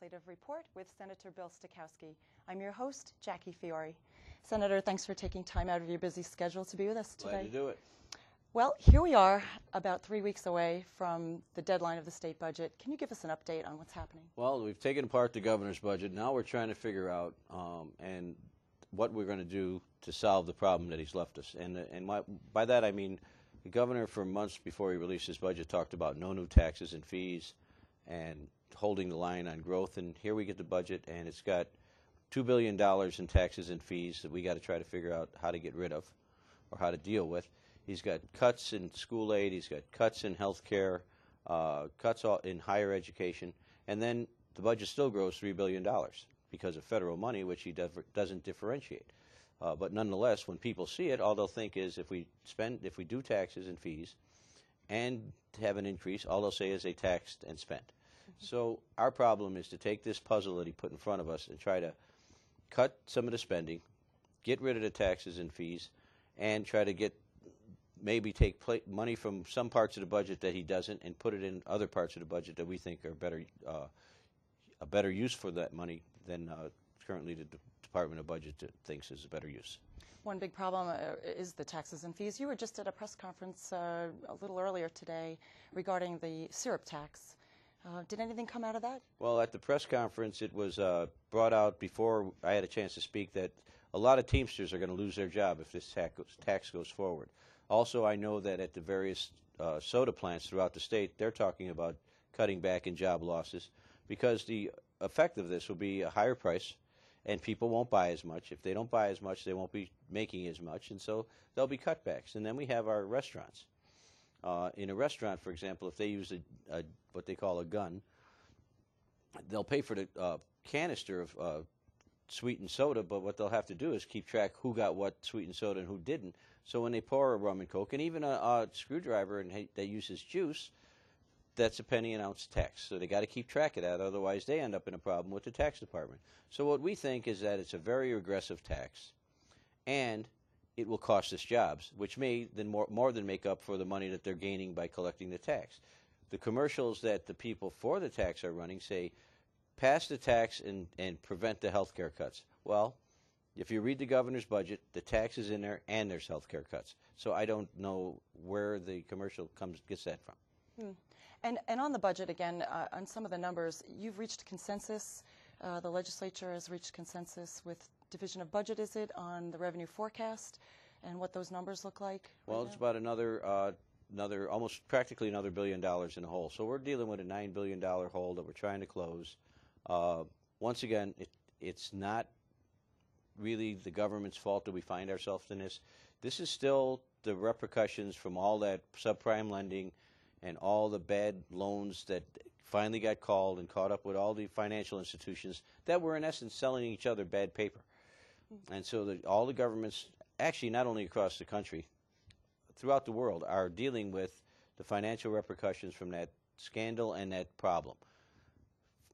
Legislative Report with Senator Bill Stachowski. I'm your host, Jackie Fiore. Senator, thanks for taking time out of your busy schedule to be with us today. Glad to do it. Well, here we are, about three weeks away from the deadline of the state budget. Can you give us an update on what's happening? Well, we've taken apart the governor's budget. Now we're trying to figure out um, and what we're going to do to solve the problem that he's left us. And, and my, by that I mean the governor, for months before he released his budget, talked about no new taxes and fees and holding the line on growth. And here we get the budget, and it's got $2 billion in taxes and fees that we got to try to figure out how to get rid of or how to deal with. He's got cuts in school aid, he's got cuts in health care, uh, cuts in higher education, and then the budget still grows $3 billion because of federal money, which he doesn't differentiate. Uh, but nonetheless, when people see it, all they'll think is if we spend, if we do taxes and fees, and have an increase, all they'll say is they taxed and spent. So our problem is to take this puzzle that he put in front of us and try to cut some of the spending, get rid of the taxes and fees, and try to get maybe take money from some parts of the budget that he doesn't and put it in other parts of the budget that we think are better uh, a better use for that money than uh, currently the D Department of Budget thinks is a better use. One big problem uh, is the taxes and fees. You were just at a press conference uh, a little earlier today regarding the syrup tax. Uh, did anything come out of that? Well, at the press conference, it was uh, brought out before I had a chance to speak that a lot of Teamsters are going to lose their job if this tax goes, tax goes forward. Also, I know that at the various uh, soda plants throughout the state, they're talking about cutting back in job losses because the effect of this will be a higher price and people won't buy as much. If they don't buy as much, they won't be making as much, and so there'll be cutbacks. And then we have our restaurants. Uh, in a restaurant, for example, if they use a, a, what they call a gun, they'll pay for the uh, canister of uh, sweetened soda, but what they'll have to do is keep track who got what sweetened soda and who didn't. So when they pour a rum and coke, and even a, a screwdriver and that uses juice, that's a penny an ounce tax. So they got to keep track of that, otherwise they end up in a problem with the tax department. So what we think is that it's a very regressive tax, and it will cost us jobs, which may then more, more than make up for the money that they're gaining by collecting the tax. The commercials that the people for the tax are running say, pass the tax and, and prevent the health care cuts. Well, if you read the governor's budget, the tax is in there and there's health care cuts. So I don't know where the commercial comes gets that from. Hmm. And, and on the budget, again, uh, on some of the numbers, you've reached consensus. Uh, the legislature has reached consensus with Division of Budget, is it, on the revenue forecast and what those numbers look like? Well, right it's now? about another, uh, another, almost practically another billion dollars in the hole. So we're dealing with a $9 billion hole that we're trying to close. Uh, once again, it, it's not really the government's fault that we find ourselves in this. This is still the repercussions from all that subprime lending and all the bad loans that finally got called and caught up with all the financial institutions that were in essence selling each other bad paper. And so the, all the governments, actually not only across the country, throughout the world, are dealing with the financial repercussions from that scandal and that problem.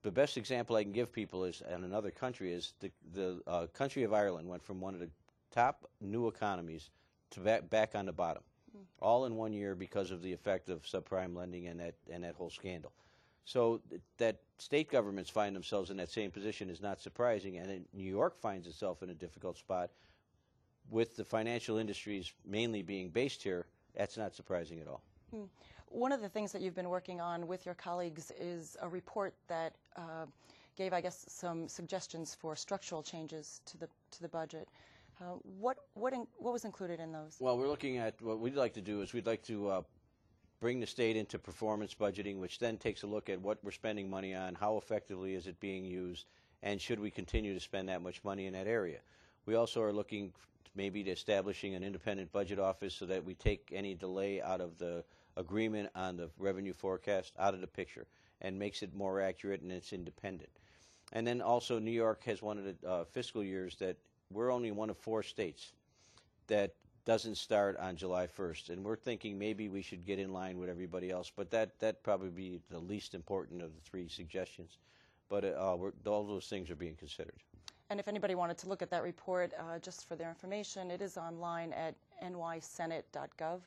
The best example I can give people is in another country is the, the uh, country of Ireland went from one of the top new economies to back, back on the bottom all in one year because of the effect of subprime lending and that and that whole scandal. So th that state governments find themselves in that same position is not surprising, and New York finds itself in a difficult spot with the financial industries mainly being based here. That's not surprising at all. Hmm. One of the things that you've been working on with your colleagues is a report that uh, gave, I guess, some suggestions for structural changes to the to the budget. Uh, what what in, what was included in those? Well, we're looking at what we'd like to do is we'd like to uh, bring the state into performance budgeting, which then takes a look at what we're spending money on, how effectively is it being used, and should we continue to spend that much money in that area. We also are looking maybe to establishing an independent budget office so that we take any delay out of the agreement on the revenue forecast out of the picture and makes it more accurate and it's independent. And then also New York has one of the uh, fiscal years that we're only one of four states that doesn't start on July 1st, and we're thinking maybe we should get in line with everybody else. But that that probably be the least important of the three suggestions. But uh, all those things are being considered. And if anybody wanted to look at that report, uh, just for their information, it is online at nysenate.gov.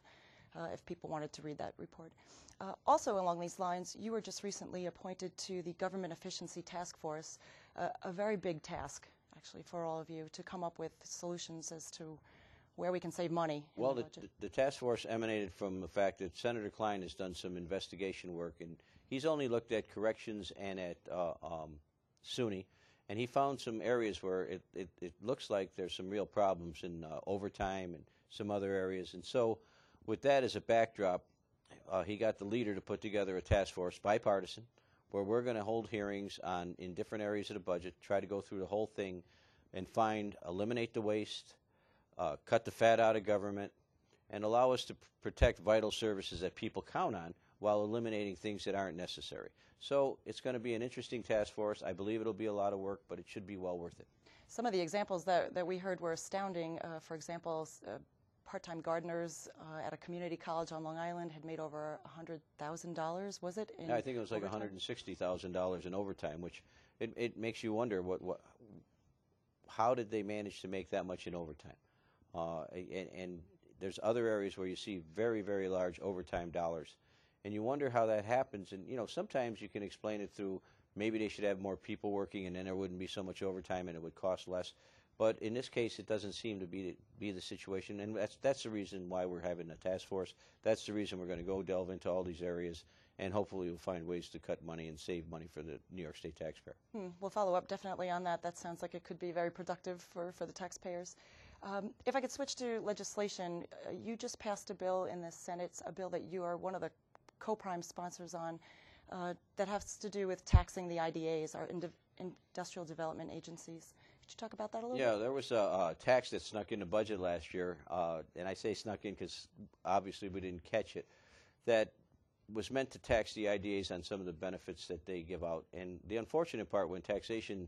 uh, if people wanted to read that report. Uh, also, along these lines, you were just recently appointed to the Government Efficiency Task Force, uh, a very big task, actually, for all of you to come up with solutions as to where we can save money. Well, the the, the task force emanated from the fact that Senator Klein has done some investigation work, and he's only looked at corrections and at uh, um, SUNY, and he found some areas where it, it, it looks like there's some real problems in uh, overtime and some other areas. And so, with that as a backdrop, uh, he got the leader to put together a task force, bipartisan, where we're going to hold hearings on in different areas of the budget, try to go through the whole thing, and find eliminate the waste, uh, cut the fat out of government, and allow us to protect vital services that people count on while eliminating things that aren't necessary. So it's going to be an interesting task force. I believe it'll be a lot of work, but it should be well worth it. Some of the examples that, that we heard were astounding. Uh, for example, uh, part-time gardeners uh, at a community college on Long Island had made over $100,000, was it? in Yeah, I think it was like $160,000 in overtime, which it, it makes you wonder what, what how did they manage to make that much in overtime? Uh, and, and there's other areas where you see very, very large overtime dollars. And you wonder how that happens. And, you know, sometimes you can explain it through maybe they should have more people working and then there wouldn't be so much overtime and it would cost less. But in this case, it doesn't seem to be be the situation, and that's that's the reason why we're having a task force. That's the reason we're going to go delve into all these areas, and hopefully we'll find ways to cut money and save money for the New York State taxpayer. Hmm, we'll follow up definitely on that. That sounds like it could be very productive for, for the taxpayers. Um, if I could switch to legislation, uh, you just passed a bill in the Senate, a bill that you are one of the co-prime sponsors on, uh, that has to do with taxing the IDAs, our indi- industrial development agencies. Could you talk about that a little Yeah, bit? there was a, a tax that snuck in the budget last year, uh, and I say snuck in because obviously we didn't catch it. That was meant to tax the IDAs on some of the benefits that they give out. And the unfortunate part, when taxation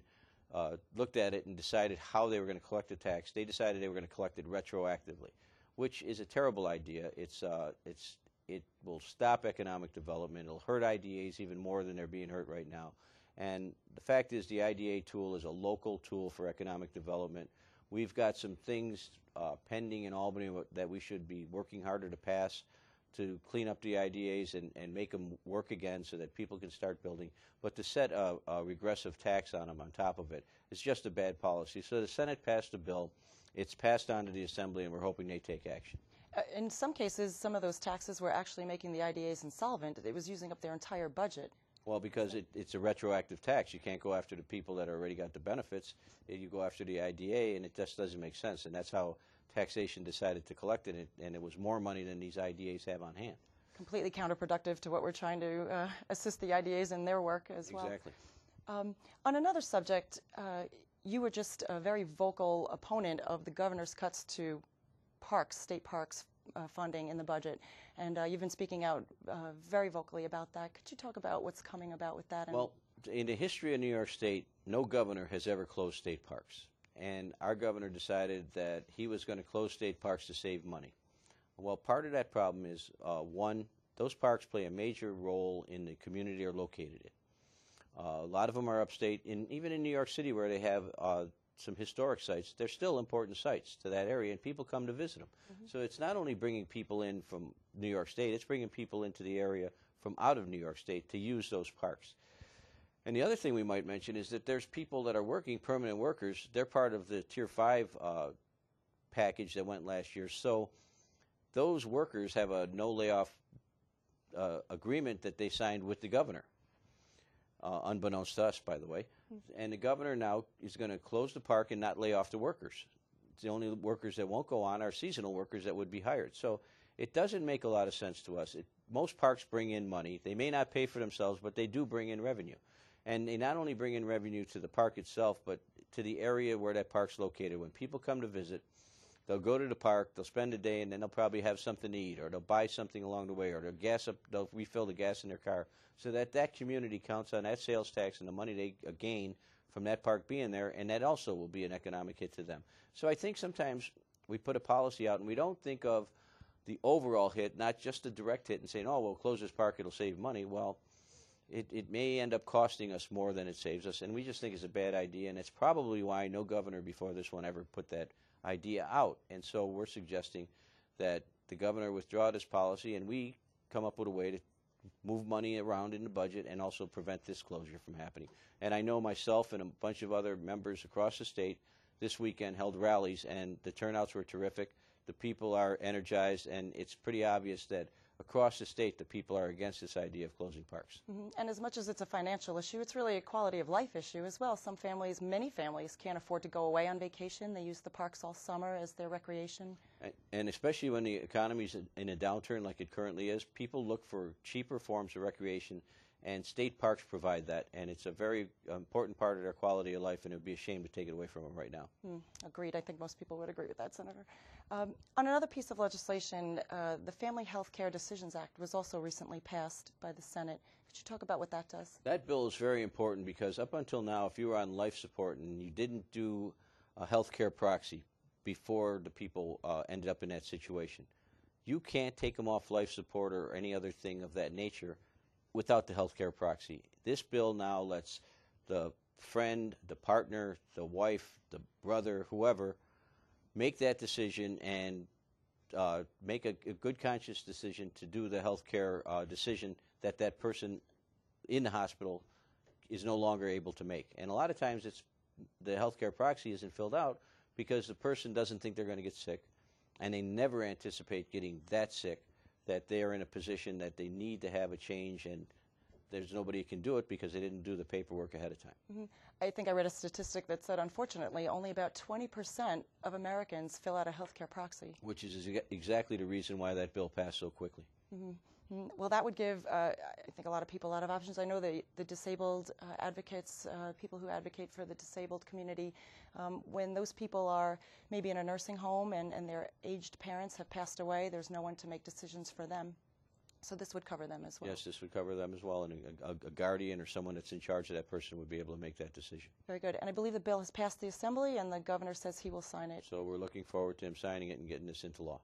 uh, looked at it and decided how they were going to collect the tax, they decided they were going to collect it retroactively, which is a terrible idea. It's uh, it's it will stop economic development. It'll hurt IDAs even more than they're being hurt right now. And the fact is, the IDA tool is a local tool for economic development. We've got some things uh, pending in Albany that we should be working harder to pass to clean up the IDAs and, and make them work again so that people can start building. But to set a, a regressive tax on them on top of it is just a bad policy. So the Senate passed a bill. It's passed on to the Assembly, and we're hoping they take action. Uh, in some cases, some of those taxes were actually making the IDAs insolvent. It was using up their entire budget. Well, because it, it's a retroactive tax. You can't go after the people that already got the benefits. You go after the IDA, and it just doesn't make sense. And that's how taxation decided to collect it, and it was more money than these IDAs have on hand. Completely counterproductive to what we're trying to uh, assist the IDAs in their work as well. Exactly. Um, on another subject, uh, you were just a very vocal opponent of the governor's cuts to parks, state parks uh, funding in the budget, and uh, you've been speaking out uh, very vocally about that. Could you talk about what's coming about with that? and- Well, in the history of New York State, no governor has ever closed state parks. And our governor decided that he was going to close state parks to save money. Well, part of that problem is uh, one, those parks play a major role in the community they're located in. Uh, a lot of them are upstate, and even in New York City, where they have uh, some historic sites, they're still important sites to that area, and people come to visit them. So it's not only bringing people in from New York State; it's bringing people into the area from out of New York State to use those parks. And the other thing we might mention is that there's people that are working, permanent workers. They're part of the Tier 5 uh, package that went last year. So those workers have a no layoff uh, agreement that they signed with the governor, uh, unbeknownst to us, by the way. And the governor now is going to close the park and not lay off the workers. The only workers that won't go on are seasonal workers that would be hired. So it doesn't make a lot of sense to us. It, most parks bring in money. They may not pay for themselves, but they do bring in revenue. And they not only bring in revenue to the park itself, but to the area where that park's located. When people come to visit, they'll go to the park, they'll spend a day, and then they'll probably have something to eat, or they'll buy something along the way, or they'll gas up, they'll refill the gas in their car, so that that community counts on that sales tax and the money they uh, gain from that park being there, and that also will be an economic hit to them. So I think sometimes we put a policy out and we don't think of the overall hit, not just the direct hit, and saying, "Oh, we'll close this park; it'll save money." Well, it, it may end up costing us more than it saves us, and we just think it's a bad idea, and it's probably why no governor before this one ever put that idea out. And so we're suggesting that the governor withdraw this policy, and we come up with a way to move money around in the budget and also prevent this closure from happening. And I know myself and a bunch of other members across the state this weekend held rallies, and the turnouts were terrific. The people are energized, and it's pretty obvious that across the state the people are against this idea of closing parks. Mhm. And as much as it's a financial issue, it's really a quality of life issue as well. Some families, many families, can't afford to go away on vacation. They use the parks all summer as their recreation. And- And especially when the economy's in- in a downturn like it currently is, people look for cheaper forms of recreation, and state parks provide that. And it's a very important part of their quality of life, and it would be a shame to take it away from them right now. Mm, agreed. I think most people would agree with that, Senator. Um, on another piece of legislation, uh, the Family Health Care Decisions Act was also recently passed by the Senate. Could you talk about what that does? That bill is very important because up until now, if you were on life support and you didn't do a health care proxy before the people uh, ended up in that situation, you can't take them off life support or any other thing of that nature without the health care proxy. This bill now lets the friend, the partner, the wife, the brother, whoever, make that decision and uh, make a, a good conscious decision to do the health care uh, decision that that person in the hospital is no longer able to make. And a lot of times it's the healthcare proxy isn't filled out because the person doesn't think they're going to get sick and they never anticipate getting that sick that they are in a position that they need to have a change and there's nobody who can do it because they didn't do the paperwork ahead of time. Mhm. I think I read a statistic that said, unfortunately, only about 20% of Americans fill out a health care proxy. Which is exa- exactly the reason why that bill passed so quickly. Mm, Well, that would give, uh, I think, a lot of people a lot of options. I know the, the disabled uh, advocates, uh, people who advocate for the disabled community, um, when those people are maybe in a nursing home and, and their aged parents have passed away, there's no one to make decisions for them. So this would cover them as well. Yes, this would cover them as well, and a, a, a guardian or someone that's in charge of that person would be able to make that decision. Very good. And I believe the bill has passed the Assembly, and the governor says he will sign it. So we're looking forward to him signing it and getting this into law.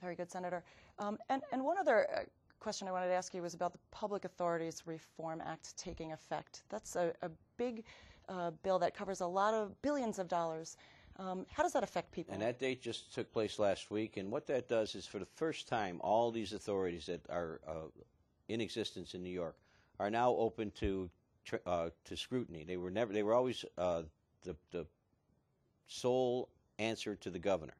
Very good, Senator. Um, and, and one other uh, question I wanted to ask you was about the Public Authorities Reform Act taking effect. That's a, a big uh, bill that covers a lot of billions of dollars. Um, how does that affect people? And that date just took place last week. And what that does is, for the first time, all these authorities that are uh, in existence in New York are now open to uh, to scrutiny. They were never. They were always uh, the the sole answer to the governor.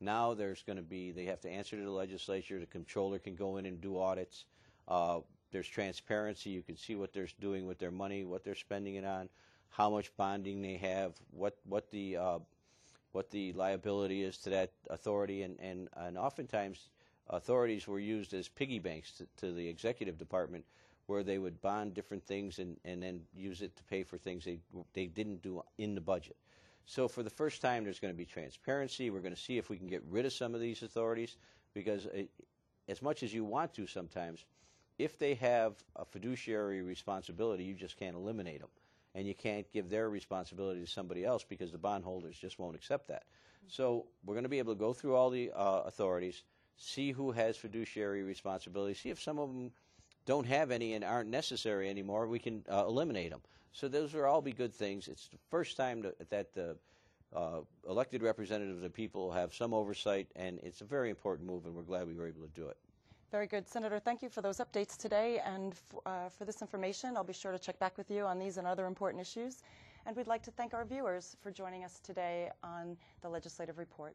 Now there's going to be. They have to answer to the legislature. The controller can go in and do audits. Uh, there's transparency. You can see what they're doing with their money, what they're spending it on, how much bonding they have, what what the uh, what the liability is to that authority, and, and, and oftentimes authorities were used as piggy banks to, to the executive department where they would bond different things and, and then use it to pay for things they, they didn't do in the budget. So for the first time, there's going to be transparency. We're going to see if we can get rid of some of these authorities because it, as much as you want to sometimes, if they have a fiduciary responsibility, you just can't eliminate them and you can't give their responsibility to somebody else because the bondholders just won't accept that. So we're going to be able to go through all the uh, authorities, see who has fiduciary responsibility, see if some of them don't have any and aren't necessary anymore. We can uh, eliminate them. So those will all be good things. It's the first time that, that the uh, elected representatives of people have some oversight, and it's a very important move, and we're glad we were able to do it. Very good. Senator, thank you for those updates today and uh, for this information. I'll be sure to check back with you on these and other important issues. And we'd like to thank our viewers for joining us today on the Legislative Report.